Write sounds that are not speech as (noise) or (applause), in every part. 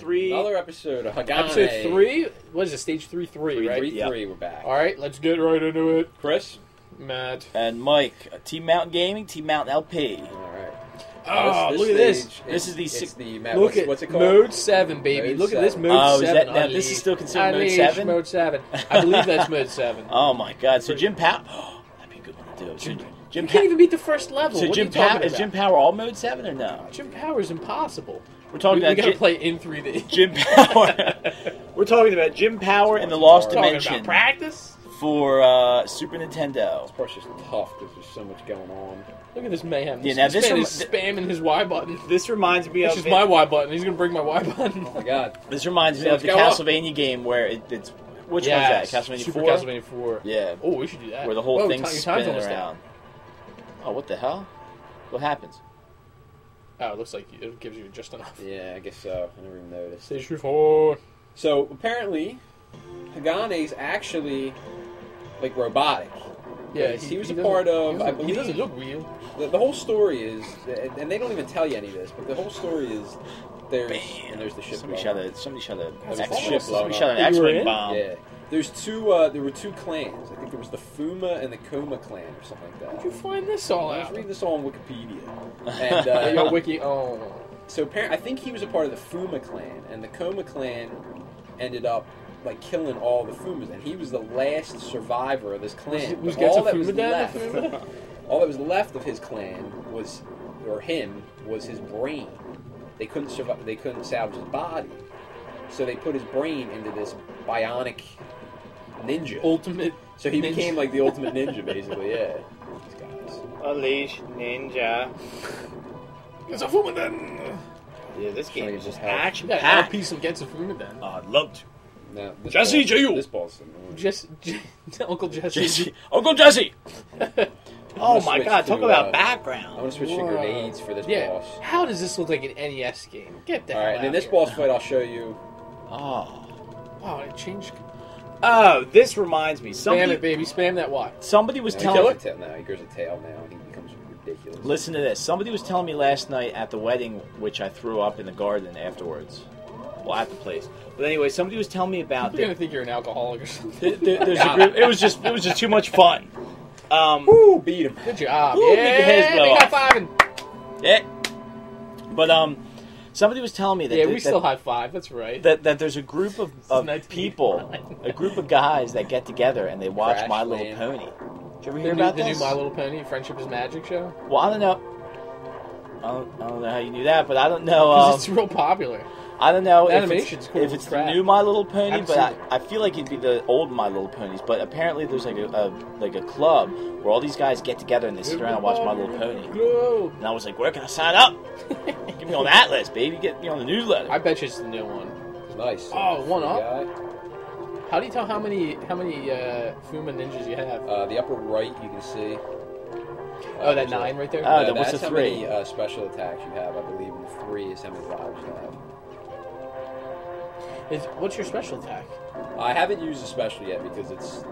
three. Another episode of Hagane. Episode three. What is it? Stage three, three, Three, right? three, Yep. three, we're back. All right, let's get right into it. Chris? Matt. And Mike, uh, Team Mountain Gaming, Team Mountain LP. All right. Oh, look at this. stage, This is the it's six- the Look what's, at what's it called? Mode Seven, baby. Mode Look at this seven. Mode Oh, is Seven. that- now this is still considered Mode 7? Mode Seven. I (laughs) believe that's Mode Seven. Oh my God! So Jim Power, (gasps) that'd be a good one to do. So Jim, You can't even beat the first level. so what Jim are you talking Power is Jim Power all mode seven or no? Jim Power's impossible. We're talking we, we about gotta Jim, play in 3D. Jim (laughs) Power. We're talking about Jim Power in the Lost Talking Dimension about practice. for uh, Super Nintendo. This part's just tough because there's so much going on. Look at this mayhem. Yeah, This, now this this man remi- is spamming his Y button. This reminds me This of is my Y button. He's gonna break my Y button. Oh my god. This reminds me of the let's up. Castlevania game where it, it's which Yes, one's that? Castlevania Super Four. Castlevania Four. Yeah, Oh, we should do that. where the whole Whoa, thing's time- your spinning almost around. Oh, what the hell? What happens? Down. Oh, it looks like it gives you just enough. Yeah, I guess so. I never even noticed. Stage three, four. So apparently, Hagane's actually like robotic. Yeah, He was a part of, he doesn't- He doesn't look real. The, the whole story is, and they don't even tell you any of this, but the whole story is there's Bam! and there's the ship. Somebody shot up. a somebody shot a There's X a ship. ship Somebody shot an up. You were X-wing bomb. Yeah, there's two. Uh, there were two clans. I think there was the Fuma and the Koma clan, or something like that. How'd you find this all I was out? reading this all on Wikipedia, (laughs) and uh, Hey, yo, Wiki. Oh, so apparently, I think he was a part of the Fuma clan, and the Koma clan ended up like killing all the Fumas, and he was the last survivor of this clan. was But gets all a that was Fuma dad? left, Fuma? (laughs) all that was left of his clan was, or him, was his brain. They couldn't survive. They couldn't salvage his body, so they put his brain into this bionic ninja. ultimate. So he ninja. became like the ultimate ninja, basically. Yeah. These guys. Unleash Ninja. It's a Fumaden. Yeah, this game is just how- action Yeah, packed. piece of gets a Fumaden. Oh, I'd love to. Now, this Jesse, ball- to you. This ball's annoying. Just, (laughs) Uncle Jesse. Jesse. Uncle Jesse. (laughs) Oh my God! Talk to, about uh, I background. want to switch to grenades for this yeah. boss. How does this look like an NES game? Get that. All right, hell and in this here. boss fight, I'll show you. Oh. Wow, it changed. Oh, this reminds me. Spam Somebody, it, baby. Spam that Y. somebody was Now he telling. grows a tail now. He grows a tail now, and he becomes ridiculous. Listen to this. Somebody was telling me last night at the wedding, which I threw up in the garden afterwards. Well, at the place. But anyway, somebody was telling me about You're gonna think you're an alcoholic or something. there- there- there's a (laughs) group. It was just. It was just too much fun. Um, Woo! Beat him. Good job. Ooh, yeah, make your heads blow off. yeah. But um, somebody was telling me that Yeah, that, we still high five. That's right. that, that there's a group of, of people, a group of guys that get together and they watch Crash My Little Land. Pony. Did you ever the hear new, about the this? new My Little Pony Friendship is Magic show. Well, I don't know. I don't, I don't know how you knew that, but I don't know. (laughs) Because Uh, it's real popular. I don't know if it's, cool if it's the new My Little Pony, Haven't but I. I feel like it'd be the old My Little Ponies. But apparently, there's like a, a like a club where all these guys get together and they sit around and watch My Little Pony. Go. And I was like, where can I sign up? (laughs) Get me on that list, baby. Get me on the newsletter. I bet you it's the new one. Nice. Oh, one up? guy. How do you tell how many how many uh, Fuma ninjas you have? Uh, the upper right, you can see. oh, that nine right there. Oh, No, then what's that's the how three? many uh, special attacks you have. I believe and three is how many lives you have. Is, what's your special attack? I haven't used a special yet because it's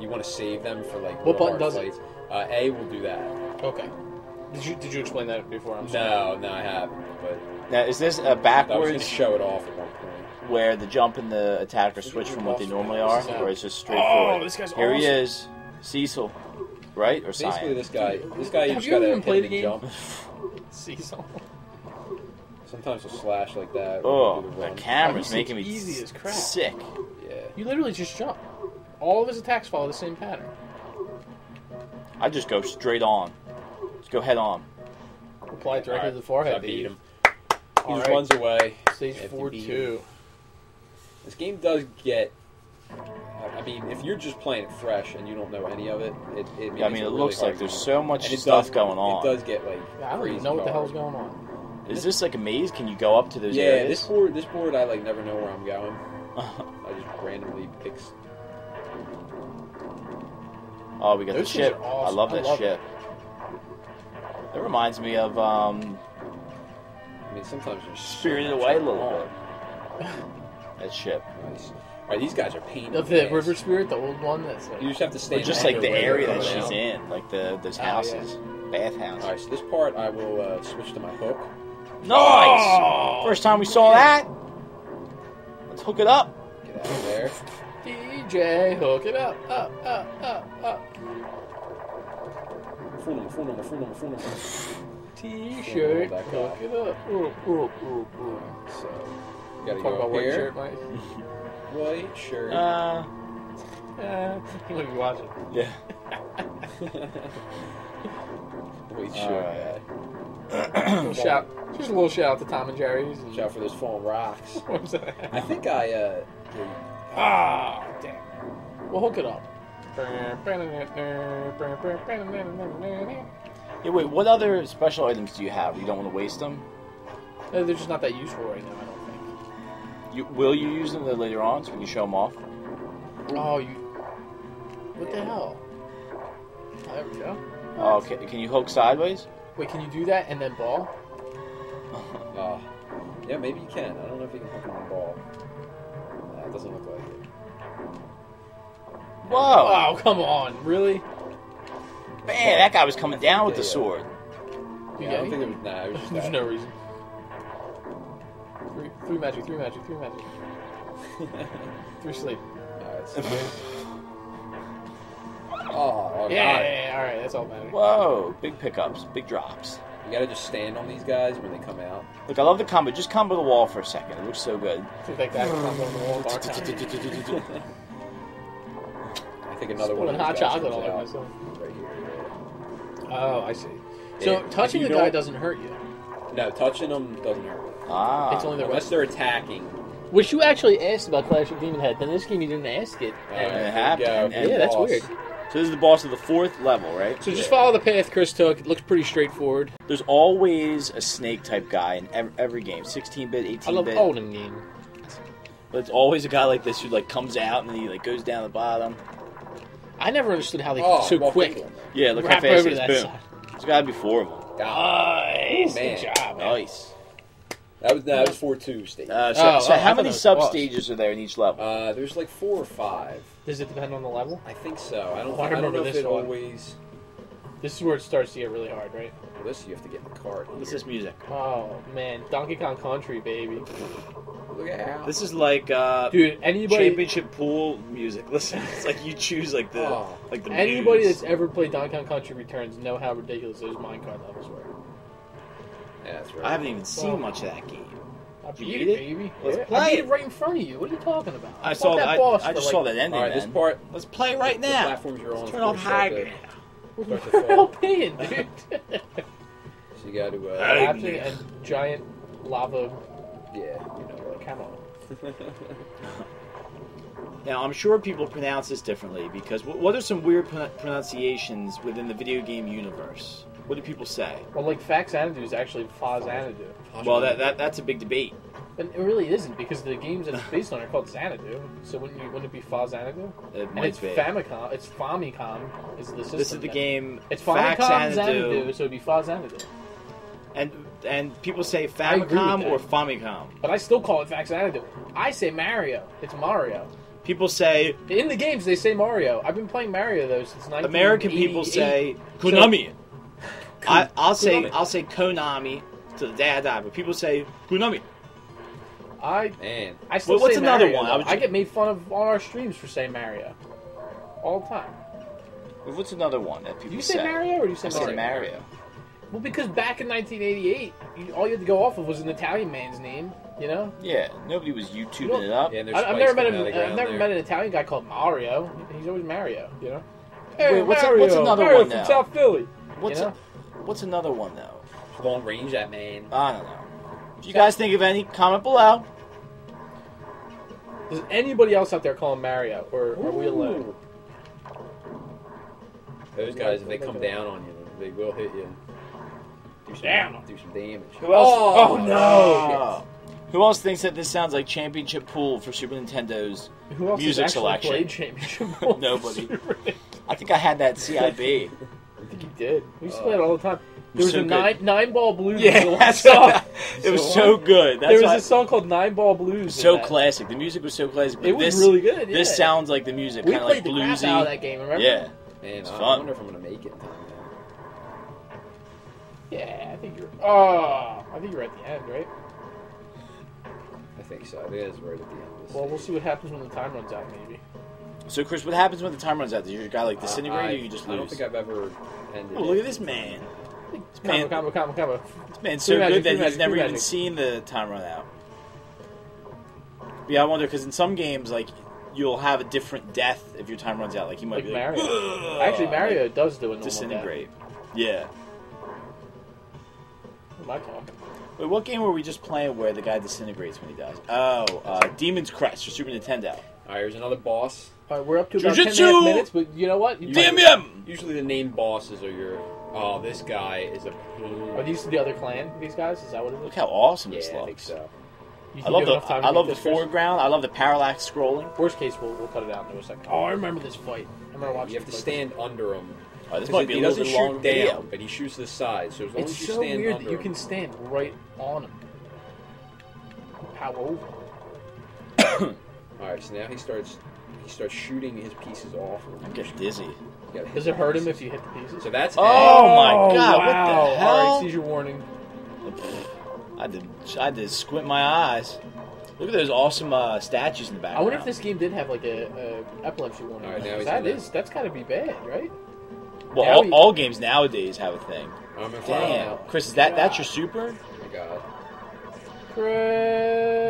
you want to save them for like What button does it? fights. Uh, A will do that. Okay. Did you did you explain that before? I'm sorry. No, no, I haven't. But Now, is this a I was going backwards to show it off at one point. where the jump and the attack are switched from what they normally are, or it's just Oh, straightforward? this guy's Here he awesome. is, Cecil, right or Basically, Cyan? this guy, this guy, you Have just you got ever to even played hit the game? jump. (laughs) Cecil. Sometimes he'll slash like that. Oh, do the the run. camera's He's making me easy as crap. sick. Yeah. You literally just jump. All of his attacks follow the same pattern. I just go straight on. Just go head on. Apply it directly Alright, to the forehead. so I beat dude. him. He just Alright. runs away. Stage If four beat two. This game does get. I mean, if you're just playing it fresh and you don't know any of it, it, it Yeah, I mean, a it really looks hard like there's so much stuff does- going on. It does get like I don't even know what the hell's going on. Is this like a maze? Can you go up to those Yeah, areas? this board, this board, I like never know where I'm going. (laughs) I just randomly pick. s- oh, we got Those the things ship. are awesome. I love I that love ship. It reminds me of um, I mean, sometimes there's so Spirited much Away a little on. bit. (laughs) That ship. Nice. All right, these guys are painted. Of in the ass. River Spirit, the old one. That's like, You just have to stay. Or in just like the where area they're that going she's out. in, like the those Oh, yeah. houses, bathhouse. All right, so this part I will uh, switch to my hook. Nice. First time we saw that. Let's hook it up. Get out of there. DJ, hook it up, up, up, up, up. Phone number, phone number, phone number, phone number. T-shirt, hook it up. Ooh, ooh, ooh, ooh. So, gotta Talk go about white here. shirt, Mike. (laughs) White shirt. Uh, Uh, (laughs) you might be watching. yeah. (laughs) White shirt right. Shout, just a little shout out to Tom and Jerry's. And, Shout out for those falling rocks. (laughs) What was that? I think I, uh, Ah, damn. We'll hook it up. Yeah, wait, what other special items do you have? You don't want to waste them? Uh, They're just not that useful right now, I don't think. You, will you use them later on so we can show them off? Oh, you. What the hell? Oh, there we go. Oh, okay. Can you hook sideways? Wait, can you do that and then ball? (laughs) uh, yeah, maybe you can. I don't know if you can hook on the ball. Nah, it doesn't look like it. Whoa! Oh, come on. Really? Man, that guy was coming down with the Yeah, yeah. sword. Yeah, I don't think it? it was, nah, it was (laughs) just There's that. no reason. Three, three magic, three magic, three magic. (laughs) Three sleep. Alright, so- oh, Yeah, yeah, yeah, alright, that's all that matters. Whoa! Big pickups, big drops. You gotta just stand on these guys when they come out. Look, I love the combo. Just combo the wall for a second. It looks so good. Things like that. comes on the wall of. (laughs) I think another one of Spilling these hot chocolate comes all over myself. right here. Oh, I see. So Yeah, touching the guy doesn't hurt you. No, touching them doesn't hurt. Ah. It's only the Unless they're attacking. Which you actually asked about Clash of Demon Head. Then this game you didn't ask it. Uh, And it happened, yeah, that's weird. So this is the boss of the fourth level, right? So just follow the path Chris took. It looks pretty straightforward. There's always a snake type guy in every, every game, 16-bit, 18 bit. I love 18-bit. Olden game. But it's always a guy like this who like comes out and then he like goes down the bottom. I never understood how they Oh, so walk quick into him. Yeah, look wrap how fast over it to is. that Boom. side. There's got to be four of them. God. Nice, oh, man. good job, man. Nice. That was that was four two stage. Uh, Uh, so Oh, so oh, how many sub stages are there in each level? there's like four or five. Does it depend on the level? I think so. I don't. Oh, I think, I, don't remember know if this it one. always. This is where it starts to get really hard, right? Well, this you have to get in the cart. What's here. this music? Oh man, Donkey Kong Country, baby. Look out. This is like uh, Dude, anybody, championship pool music. (laughs) Listen, it's like you choose like the Oh. like the anybody muse. that's ever played Donkey Kong Country Returns know how ridiculous those minecart levels were. Yeah, that's right. I haven't even seen Well- much of that game. I beat beat it, it? baby. Let's Yeah, play I beat it. it right in front of you. What are you talking about? I fought saw that that. boss I, I just like, saw that ending. All right, this part. Let's play right The now. platforms you're on. Let's turn off you start high. to- start to (laughs) We're fall. all paying, dude. (laughs) So you got to. Uh, Hey. Collapsing and giant lava yeah, you know. camera. (laughs) Now, I'm sure people pronounce this differently because what are some weird pronunciations within the video game universe? What do people say? Well, like Faxanadu is actually Fa Xanadu. Well, that, that that's a big debate. But it really isn't because the games that it's based on are called Xanadu. So wouldn't you wouldn't it be Fa Xanadu? It And might it's be. Famicom. It's Famicom is the system. This is the that- game. It's Fax Famicom Xanadu, Xanadu, so it'd be Fa Xanadu. and and people say I agree with Famicom that. or Famicom. But I still call it Faxanadu. I say Mario. It's Mario. People say In the games, they say Mario. I've been playing Mario though since 1988. American people say Konami. I, I'll say Konami. I'll say Konami to the day I die, but people say Konami. I Man, I still Well, what's say another Mario, one? I would I get made fun of on our streams for saying Mario all the time. What's another one that people you say Mario or do you say I Mario? say Mario. Well, because back in 1988, you, all you had to go off of was an Italian man's name. You know, Yeah, nobody was YouTubing You know- it up. yeah, there's I, I've never met coming him. out of the uh, I've never there. met an Italian guy called Mario. He's always Mario. You know. Wait, what's a- Mario, what's another Mario one from now? South Philly? What's you a, know? What's another one though? Long range, that man. I don't know. If you guys think of any, comment below. Does anybody else out there call him Mario, or are we alone? Those guys, if they come down on you, they will hit you. Do some, Damn. do some damage. Who else? Oh, oh no! Oh. Who else thinks that this sounds like Championship Pool for Super Nintendo's? Who else Music has actually selection. played Championship Pool? Nobody. I think I had that CIB. (laughs) I think he did. We used to play it all the time. Uh, there was So a good. nine nine ball blues. yeah, was the (laughs) song. it was So so good. That's there was a song called Nine Ball Blues. so classic. The music was so classic. But It was this, really good. Yeah. This sounds like the music, We kind of played like the crap bluesy. out of that game. Remember? Yeah. Man, It's I, fun. wonder if I'm gonna make it. Yeah, I think you're. Oh, I think you're at the end, right? I think so. It is right at the end. Of this Well, we'll see what happens when the time runs out. Maybe. So, Chris, what happens when the time runs out? Does your guy like disintegrate, or you just lose? I don't think I've ever ended. oh, look at this man! Combo, Man, combo, combo, combo. this man's so magic, good that free he's magic, never even magic. seen the time run out. But yeah, I wonder because in some games, like you'll have a different death if your time runs out. Like he might Like be like, Actually, like, Mario does do a disintegrate. Yeah. My talk. Wait, what game were we just playing where the guy disintegrates when he dies? Oh, uh, Demon's Crest for Super Nintendo. All right, here's another boss. All right, we're up to about ten and a half minutes, but you know what? You Damn might- him! Usually the named bosses are your. Oh, this guy is a pain. Are these the other clan? These guys? Is that what it is? Look how awesome this yeah, this I think looks. so. You I think love you the enough time to I make love the this, Chris? foreground. I love the parallax scrolling. Worst case, we'll, we'll cut it out in a second. Oh, I remember this fight. I remember watching. You have to this fight. stand under him. Oh, this 'Cause might be he a little doesn't bit shoot long down, video. but he shoots the side. So as long It's as you so stand weird under that you him, can stand right on him. Power over. (coughs) All right, so now he starts. He starts shooting his pieces off. I'm getting dizzy. You Does it hurt him if you hit the pieces? So that's Oh, A. my God, what the hell? All right, seizure warning. I did. I did squint my eyes. Look at those awesome uh, statues in the back. I wonder if this game did have like a, a epilepsy warning. All right, now he's that in there. is that's got to be bad, right? Well, all, he- all games nowadays have a thing. I'm Damn. Chris, is that that's your super? Oh my god. Chris.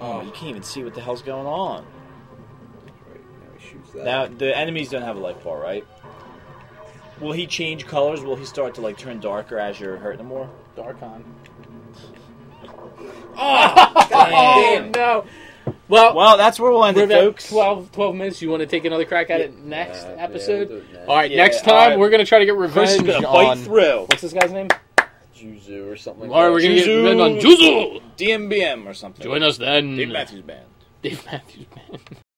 Oh, you can't even see what the hell's going on. Right, now he shoots that. Now the enemies don't have a life bar, right? Will he change colors? Will he start to like turn darker as you're hurting him more? Darkon. (laughs) Oh, Oh no. Well, Well, that's where we'll end it, folks. 12, 12 minutes. You want to take another crack at it next Uh, yeah, episode? we'll it next. All right, Yeah, next time right. we're gonna try to get Chris is revenge gonna bite on. through. What's this guy's name? Juzu or something like All right, that. we're gonna get on Juzu. DMBM or something. Join us then. Dave Matthews Band. Dave Matthews Band. (laughs)